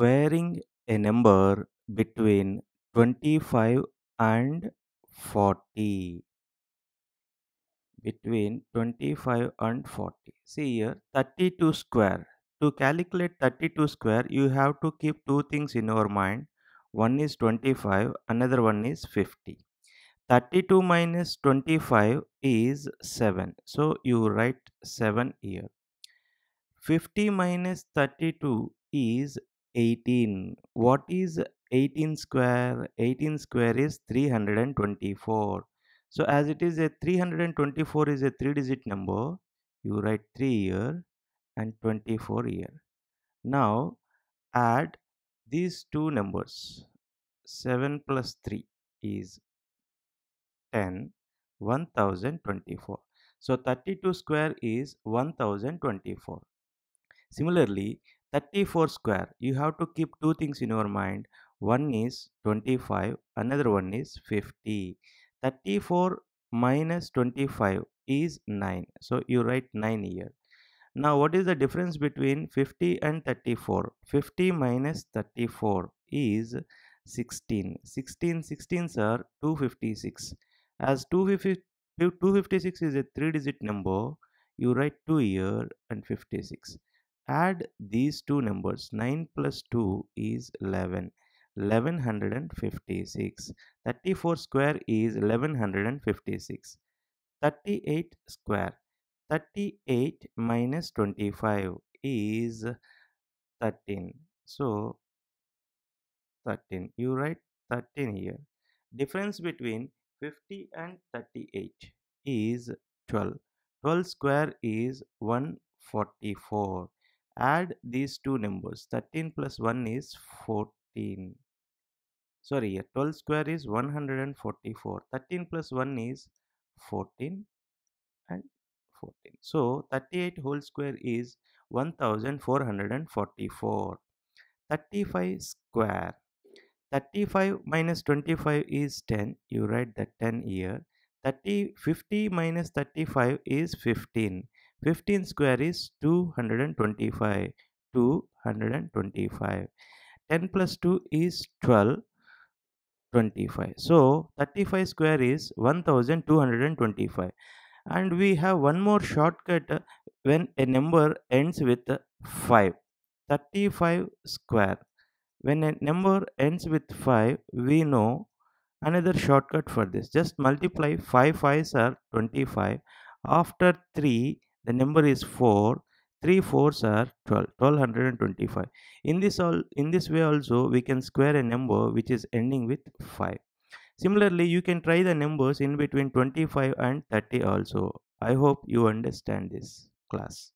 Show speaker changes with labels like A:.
A: squaring a number between 25 and 40 between 25 and 40 see here 32 square. To calculate 32 square you have to keep two things in your mind. One is 25 another one is 50 32 minus 25 is 7 so you write 7 here. 50 minus 32 is 18 what is 18 square 18 square is 324 so as it is a 324 is a three digit number you write 3 here and 24 here now add these two numbers. 7 plus 3 is 10 1024 so 32 square is 1024 similarly 34 square. You have to keep two things in your mind. One is 25 another one is 50 34 minus 25 is 9 so you write 9 here. Now what is the difference between 50 and 34 50 minus 34 is 16 16 16s are 256 as 250 256 is a three digit number you write 2 here and 56 add these two numbers 9 plus 2 is 11 1156 34 square is 1156 38 square. 38 minus 25 is 13 so 13 you write 13 here. Difference between 50 and 38 is 12 12 square is 144 add these two numbers. 13 plus 1 is 14 sorry 12 square is 144 13 plus 1 is 14 and 14 so 38 whole square is 1444 35 square. 35 minus 25 is 10 you write that 10 here. 30 50 minus 35 is 15 15 square is 225 225 10 plus 2 is 12 25 so 35 square is 1225 and we have one more shortcut uh, when a number ends with 5 35 square. When a number ends with 5 we know another shortcut for this. Just multiply 5 5s are 25 after 3 the number is 4 3 fours are 12 1225 in this all in this way also we can square a number which is ending with 5 similarly you can try the numbers in between 25 and 30 also. I hope you understand this class